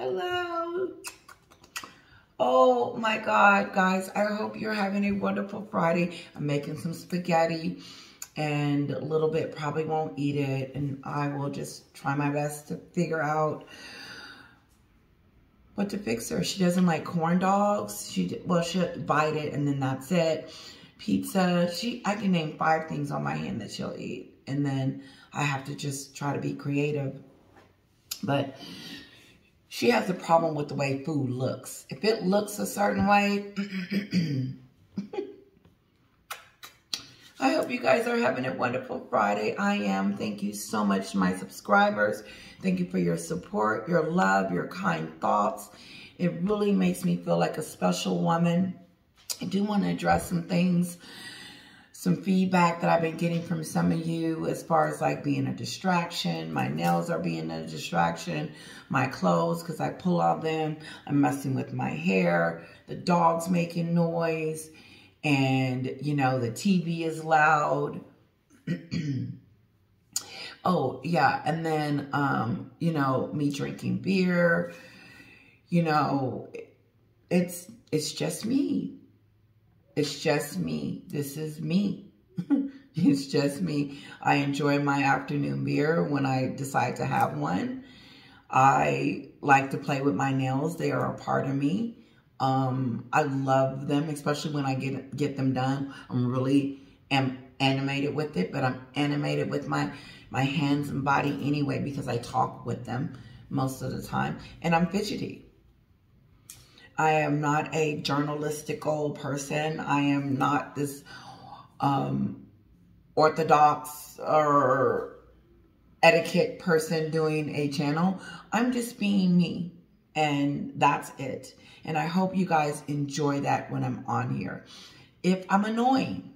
Hello. Oh my God, guys. I hope you're having a wonderful Friday. I'm making some spaghetti and a little bit probably won't eat it. And I will just try my best to figure out what to fix her. She doesn't like corn dogs. She Well, she'll bite it and then that's it. Pizza. She, I can name five things on my hand that she'll eat. And then I have to just try to be creative. But she has a problem with the way food looks. If it looks a certain way, I hope you guys are having a wonderful Friday. I am. Thank you so much to my subscribers. Thank you for your support, your love, your kind thoughts. It really makes me feel like a special woman. I do want to address some things some feedback that I've been getting from some of you as far as like being a distraction. My nails are being a distraction. My clothes, because I pull out them. I'm messing with my hair. The dog's making noise. And, you know, the TV is loud. oh, yeah. And then, um, you know, me drinking beer. You know, it's it's just me. It's just me. This is me. it's just me. I enjoy my afternoon beer when I decide to have one. I like to play with my nails. They are a part of me. Um, I love them, especially when I get get them done. I'm really am animated with it, but I'm animated with my my hands and body anyway because I talk with them most of the time. And I'm fidgety. I am not a journalistical person. I am not this um, orthodox or etiquette person doing a channel. I'm just being me and that's it. And I hope you guys enjoy that when I'm on here. If I'm annoying,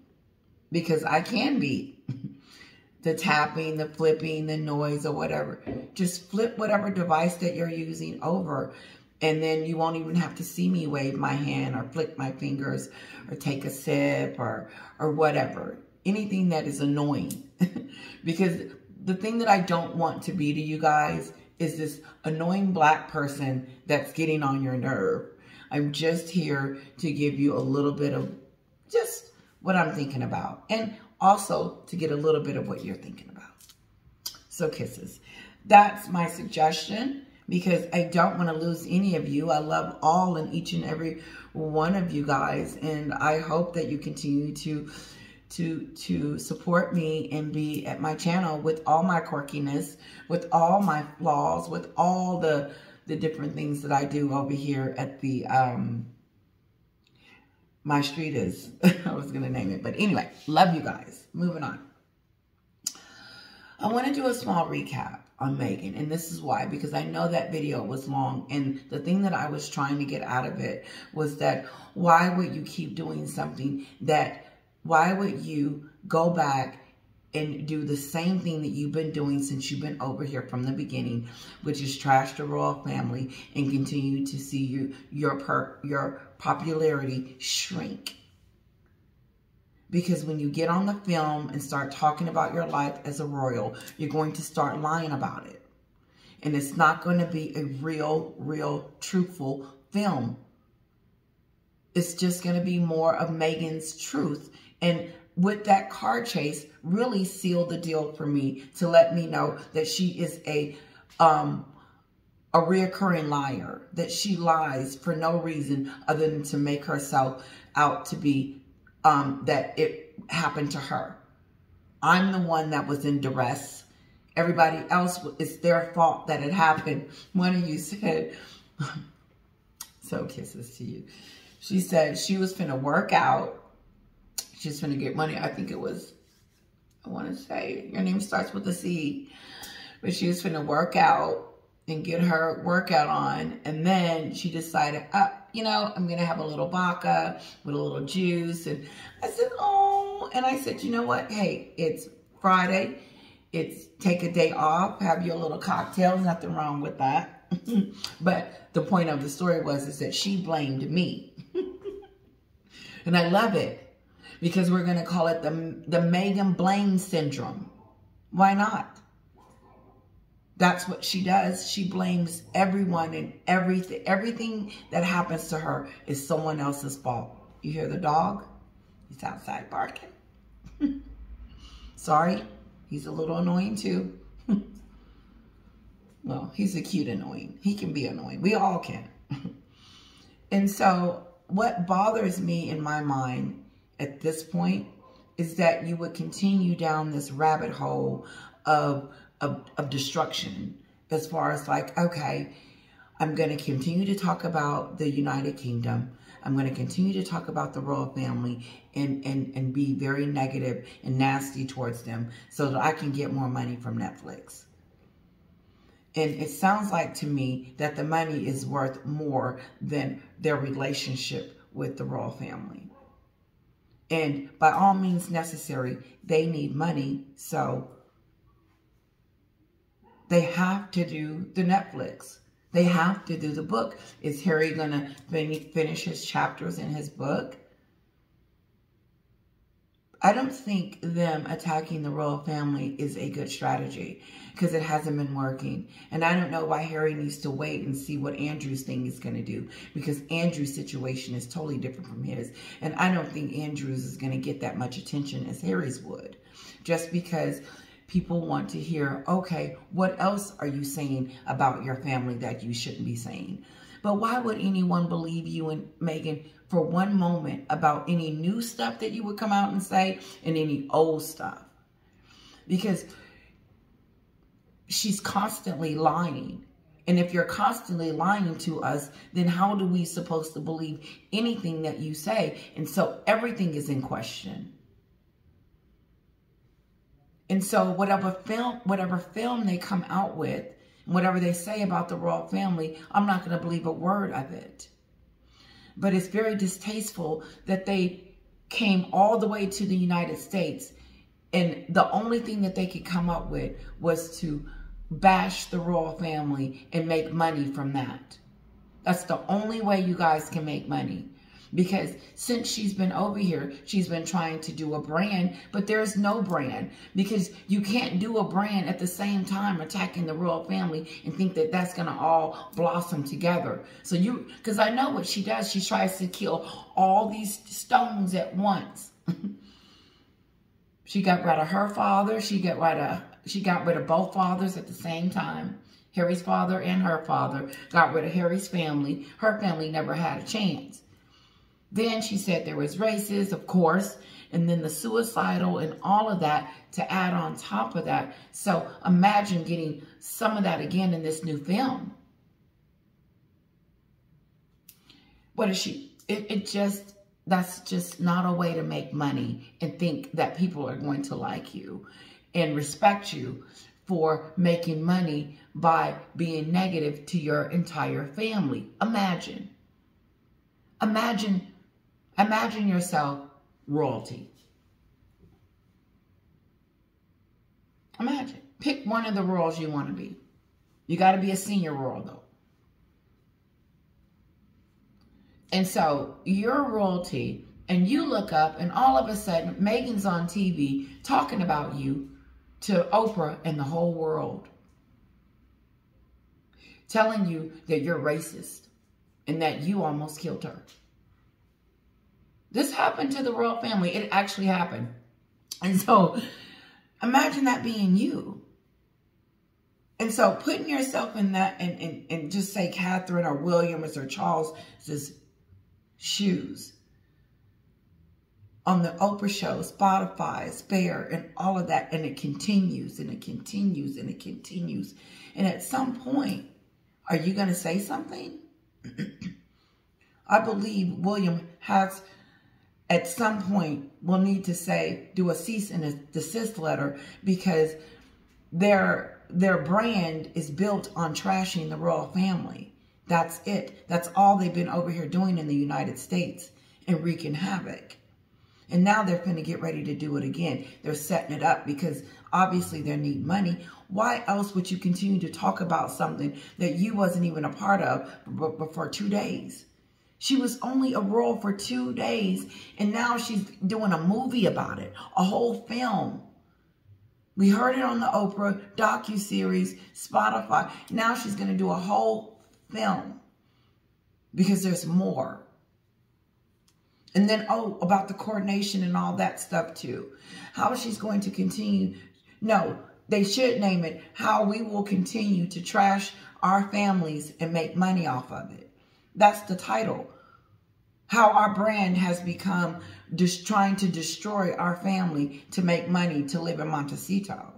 because I can be, the tapping, the flipping, the noise or whatever, just flip whatever device that you're using over and then you won't even have to see me wave my hand or flick my fingers or take a sip or, or whatever. Anything that is annoying. because the thing that I don't want to be to you guys is this annoying black person that's getting on your nerve. I'm just here to give you a little bit of just what I'm thinking about. And also to get a little bit of what you're thinking about. So kisses. That's my suggestion because I don't want to lose any of you. I love all and each and every one of you guys. And I hope that you continue to to to support me and be at my channel with all my quirkiness, with all my flaws, with all the the different things that I do over here at the um my street is I was gonna name it, but anyway, love you guys. Moving on. I want to do a small recap on Meghan. And this is why, because I know that video was long. And the thing that I was trying to get out of it was that why would you keep doing something that, why would you go back and do the same thing that you've been doing since you've been over here from the beginning, which is trash the royal family and continue to see you, your, per, your popularity shrink. Because when you get on the film and start talking about your life as a royal, you're going to start lying about it. And it's not going to be a real, real, truthful film. It's just going to be more of Meghan's truth. And with that car chase, really sealed the deal for me to let me know that she is a um, a reoccurring liar, that she lies for no reason other than to make herself out to be um, that it happened to her. I'm the one that was in duress. Everybody else, it's their fault that it happened. One of you said, so kisses to you. She said she was finna work out. She's finna get money. I think it was, I want to say, your name starts with a C. But she was finna work out and get her workout on. And then she decided, uh, you know, I'm going to have a little vodka with a little juice. And I said, oh, and I said, you know what? Hey, it's Friday. It's take a day off, have your little cocktails. Nothing wrong with that. but the point of the story was is that she blamed me. and I love it because we're going to call it the, the Meghan Blame Syndrome. Why not? That's what she does. She blames everyone and everything. Everything that happens to her is someone else's fault. You hear the dog? He's outside barking. Sorry, he's a little annoying too. well, he's a cute annoying. He can be annoying. We all can. and so what bothers me in my mind at this point is that you would continue down this rabbit hole of, of, of destruction as far as like, okay, I'm going to continue to talk about the United Kingdom. I'm going to continue to talk about the royal family and, and, and be very negative and nasty towards them so that I can get more money from Netflix. And it sounds like to me that the money is worth more than their relationship with the royal family. And by all means necessary, they need money. So they have to do the Netflix. They have to do the book. Is Harry going to finish his chapters in his book? I don't think them attacking the royal family is a good strategy because it hasn't been working. And I don't know why Harry needs to wait and see what Andrew's thing is going to do because Andrew's situation is totally different from his. And I don't think Andrew's is going to get that much attention as Harry's would just because people want to hear, okay, what else are you saying about your family that you shouldn't be saying? But why would anyone believe you and Meghan for one moment about any new stuff that you would come out and say and any old stuff. Because she's constantly lying. And if you're constantly lying to us, then how do we supposed to believe anything that you say? And so everything is in question. And so whatever film, whatever film they come out with, whatever they say about the royal family, I'm not going to believe a word of it. But it's very distasteful that they came all the way to the United States and the only thing that they could come up with was to bash the royal family and make money from that. That's the only way you guys can make money because since she's been over here, she's been trying to do a brand, but there's no brand because you can't do a brand at the same time attacking the royal family and think that that's going to all blossom together. So you, because I know what she does, she tries to kill all these stones at once. she got rid of her father. She got rid of, she got rid of both fathers at the same time. Harry's father and her father got rid of Harry's family. Her family never had a chance. Then she said there was races, of course, and then the suicidal and all of that to add on top of that. So imagine getting some of that again in this new film. What is she? It, it just, that's just not a way to make money and think that people are going to like you and respect you for making money by being negative to your entire family. Imagine. Imagine Imagine yourself royalty. Imagine. Pick one of the royals you want to be. You got to be a senior royal, though. And so you're royalty, and you look up, and all of a sudden, Meghan's on TV talking about you to Oprah and the whole world. Telling you that you're racist and that you almost killed her. This happened to the royal family. It actually happened. And so imagine that being you. And so putting yourself in that and, and, and just say Catherine or Williams or Charles's shoes on the Oprah show, Spotify, Spare, and all of that. And it continues and it continues and it continues. And at some point, are you going to say something? I believe William has at some point will need to say, do a cease and desist letter because their, their brand is built on trashing the royal family. That's it. That's all they've been over here doing in the United States and wreaking havoc. And now they're going to get ready to do it again. They're setting it up because obviously they need money. Why else would you continue to talk about something that you wasn't even a part of for two days? She was only a role for two days, and now she's doing a movie about it, a whole film. We heard it on the Oprah docu-series, Spotify. Now she's going to do a whole film because there's more. And then, oh, about the coordination and all that stuff too. How she's going to continue. No, they should name it How We Will Continue to Trash Our Families and Make Money Off of It. That's the title. How our brand has become just trying to destroy our family to make money to live in Montecito.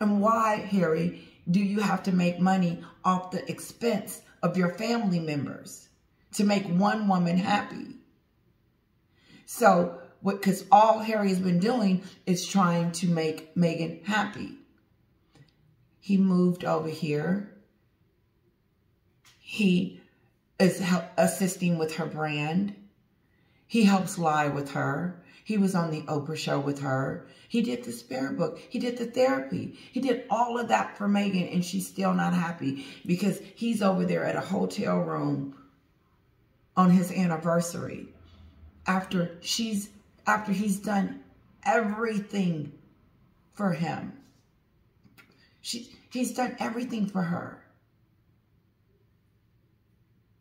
And why, Harry, do you have to make money off the expense of your family members to make one woman happy? So, what because all Harry has been doing is trying to make Meghan happy. He moved over here. He is assisting with her brand. He helps lie with her. He was on the Oprah show with her. He did the spare book. He did the therapy. He did all of that for Meghan and she's still not happy because he's over there at a hotel room on his anniversary after she's after he's done everything for him. She, he's done everything for her.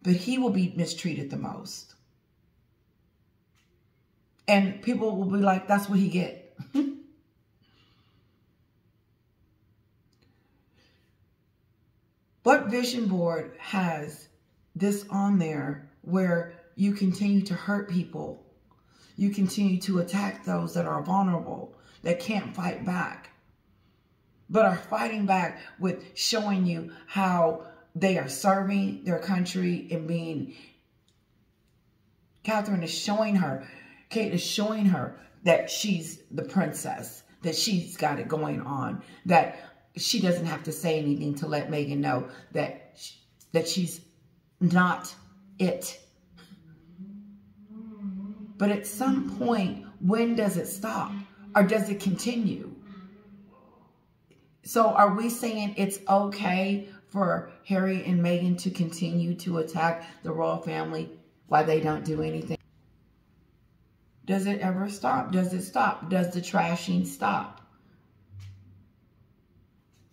But he will be mistreated the most. And people will be like, that's what he get. what vision board has this on there where you continue to hurt people? You continue to attack those that are vulnerable, that can't fight back, but are fighting back with showing you how they are serving their country and being Catherine is showing her Kate is showing her that she's the princess, that she's got it going on, that she doesn't have to say anything to let Meghan know that she, that she's not it. But at some point, when does it stop? Or does it continue? So are we saying it's okay for Harry and Meghan to continue to attack the royal family while they don't do anything? Does it ever stop? Does it stop? Does the trashing stop?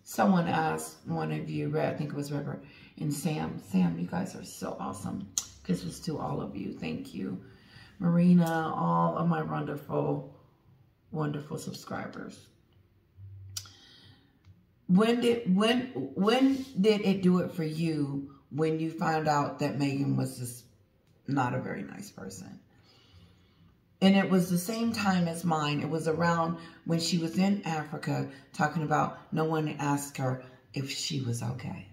Someone asked one of you, I think it was River and Sam. Sam, you guys are so awesome. Was to all of you. Thank you. Marina, all of my wonderful, wonderful subscribers. When did when when did it do it for you when you found out that Meghan was just not a very nice person? And it was the same time as mine. It was around when she was in Africa talking about no one asked her if she was okay.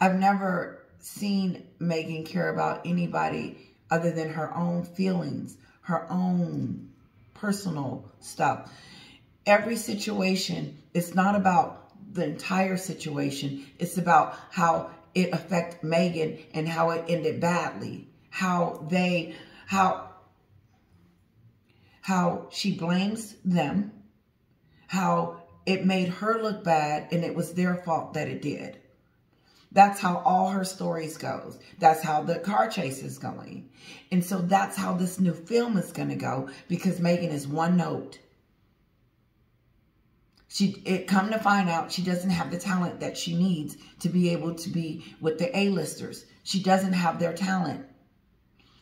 I've never seen Meghan care about anybody other than her own feelings, her own personal stuff. Every situation, it's not about the entire situation. It's about how it affected Meghan and how it ended badly. How they, how, how she blames them. How it made her look bad and it was their fault that it did. That's how all her stories goes. That's how the car chase is going. And so that's how this new film is going to go because Meghan is one note she it come to find out she doesn't have the talent that she needs to be able to be with the A-listers. She doesn't have their talent.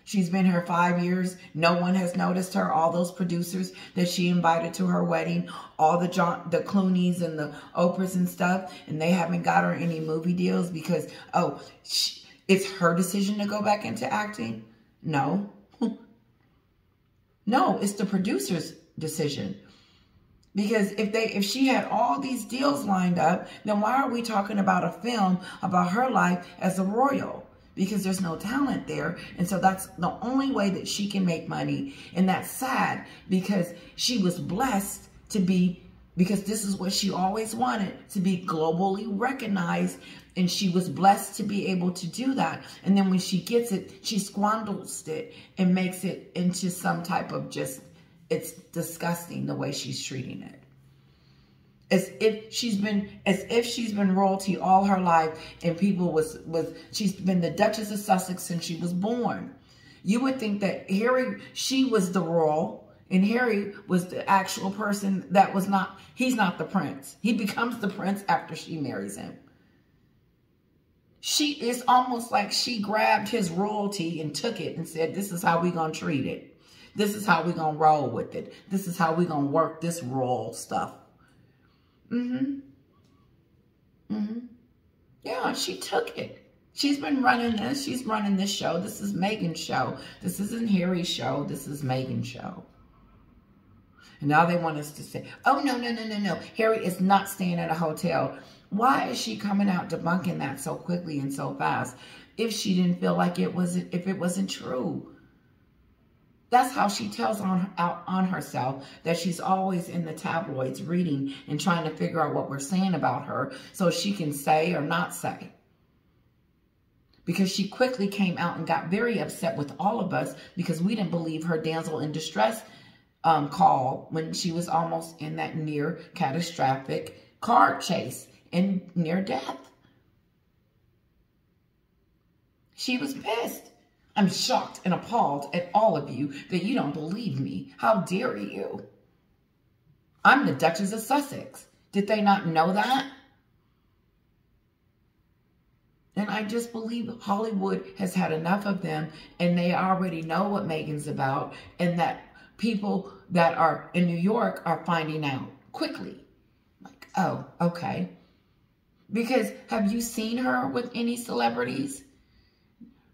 She's been here five years. No one has noticed her. All those producers that she invited to her wedding, all the John, the Clooney's and the Oprahs and stuff, and they haven't got her any movie deals because, oh, she, it's her decision to go back into acting? No. no, it's the producer's decision. Because if they if she had all these deals lined up, then why are we talking about a film about her life as a royal? Because there's no talent there. And so that's the only way that she can make money. And that's sad because she was blessed to be because this is what she always wanted to be globally recognized and she was blessed to be able to do that and then when she gets it she squanders it and makes it into some type of just it's disgusting the way she's treating it. As if she's been as if she's been royalty all her life and people was was she's been the Duchess of Sussex since she was born. You would think that Harry she was the royal and Harry was the actual person that was not he's not the prince. He becomes the prince after she marries him. She is almost like she grabbed his royalty and took it and said, this is how we going to treat it. This is how we going to roll with it. This is how we going to work this royal stuff. Mm-hmm. Mm-hmm. Yeah, she took it. She's been running this. She's running this show. This is Meghan's show. This isn't Harry's show. This is Meghan's show. And now they want us to say, oh, no, no, no, no, no. Harry is not staying at a hotel. Why is she coming out debunking that so quickly and so fast if she didn't feel like it wasn't, if it wasn't true? That's how she tells on out on herself that she's always in the tabloids reading and trying to figure out what we're saying about her so she can say or not say. Because she quickly came out and got very upset with all of us because we didn't believe her damsel in distress um, call when she was almost in that near catastrophic car chase and near death. She was pissed. I'm shocked and appalled at all of you that you don't believe me. How dare you? I'm the Duchess of Sussex. Did they not know that? And I just believe Hollywood has had enough of them and they already know what Meghan's about and that people that are in New York are finding out quickly. Like, oh, okay. Because have you seen her with any celebrities?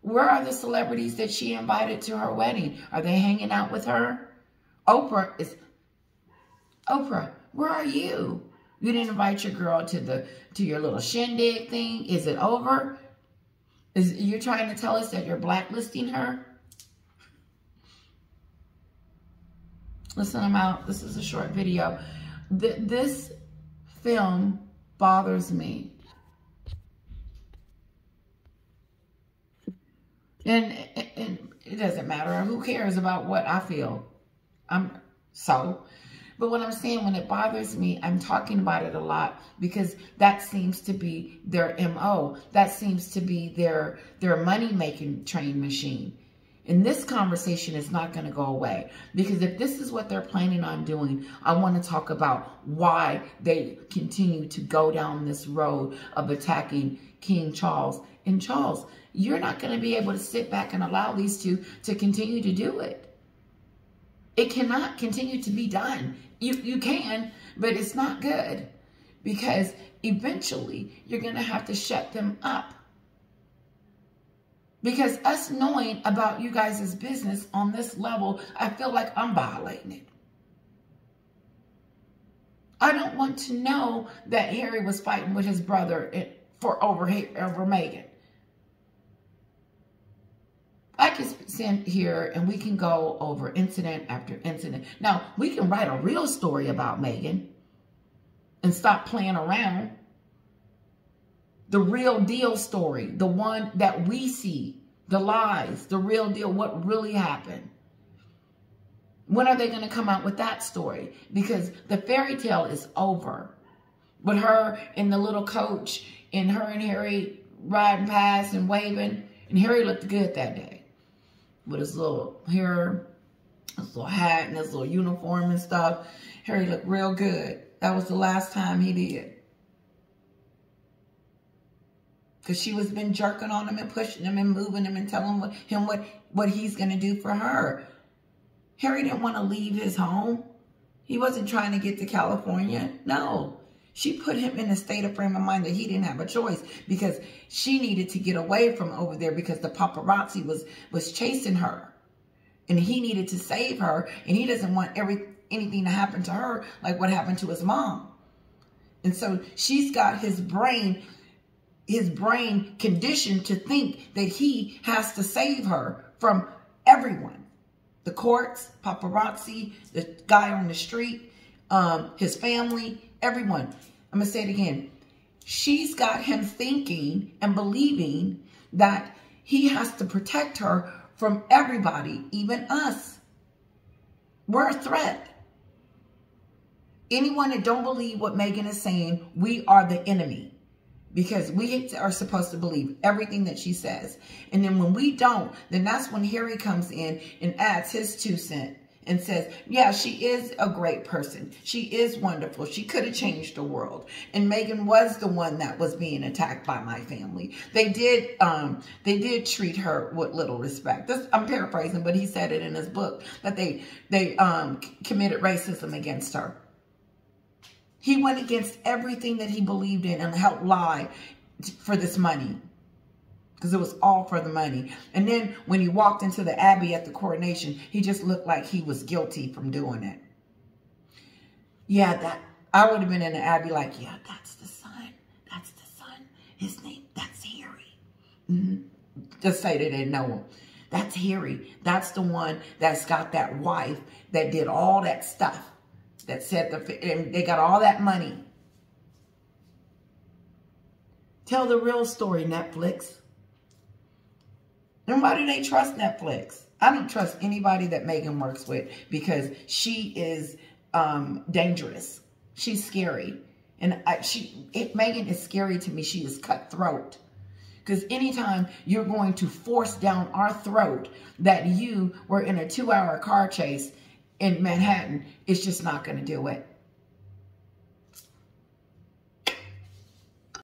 Where are the celebrities that she invited to her wedding? Are they hanging out with her? Oprah is, Oprah, where are you? You didn't invite your girl to the to your little shindig thing. Is it over? Is you trying to tell us that you're blacklisting her? Listen, I'm out. This is a short video. Th this film bothers me. And, and it doesn't matter. Who cares about what I feel? I'm so. But what I'm saying, when it bothers me, I'm talking about it a lot because that seems to be their MO. That seems to be their their money-making train machine. And this conversation is not going to go away because if this is what they're planning on doing, I want to talk about why they continue to go down this road of attacking King Charles. And Charles, you're not going to be able to sit back and allow these two to continue to do it. It cannot continue to be done. You, you can, but it's not good because eventually you're going to have to shut them up. Because us knowing about you guys' business on this level, I feel like I'm violating it. I don't want to know that Harry was fighting with his brother for over, over Meghan. I can sit here and we can go over incident after incident. Now, we can write a real story about Meghan and stop playing around the real deal story, the one that we see, the lies, the real deal, what really happened. When are they going to come out with that story? Because the fairy tale is over. With her and the little coach and her and Harry riding past and waving. And Harry looked good that day. With his little hair, his little hat and his little uniform and stuff. Harry looked real good. That was the last time he did. Because she was been jerking on him and pushing him and moving him and telling what, him what, what he's going to do for her. Harry didn't want to leave his home. He wasn't trying to get to California. No. She put him in a state of frame of mind that he didn't have a choice because she needed to get away from over there because the paparazzi was, was chasing her. And he needed to save her. And he doesn't want every anything to happen to her like what happened to his mom. And so she's got his brain his brain conditioned to think that he has to save her from everyone. The courts, paparazzi, the guy on the street, um, his family, everyone. I'm going to say it again. She's got him thinking and believing that he has to protect her from everybody, even us. We're a threat. anyone that don't believe what Meghan is saying, we are the enemy because we are supposed to believe everything that she says. And then when we don't, then that's when Harry comes in and adds his two cent and says, yeah, she is a great person. She is wonderful. She could have changed the world. And Meghan was the one that was being attacked by my family. They did, um, they did treat her with little respect. This, I'm paraphrasing, but he said it in his book that they, they, um, committed racism against her. He went against everything that he believed in and helped lie for this money. Because it was all for the money. And then when he walked into the Abbey at the coronation, he just looked like he was guilty from doing it. Yeah, that I would have been in the Abbey like, yeah, that's the son. That's the son. His name, that's Harry. Mm -hmm. Just say they didn't know him. That's Harry. That's the one that's got that wife that did all that stuff that said the, and they got all that money. Tell the real story, Netflix. And why do they trust Netflix? I don't trust anybody that Meghan works with because she is um, dangerous. She's scary. And I, she, it, Meghan is scary to me. She is cutthroat. Because anytime you're going to force down our throat that you were in a two-hour car chase in Manhattan, it's just not going to do it.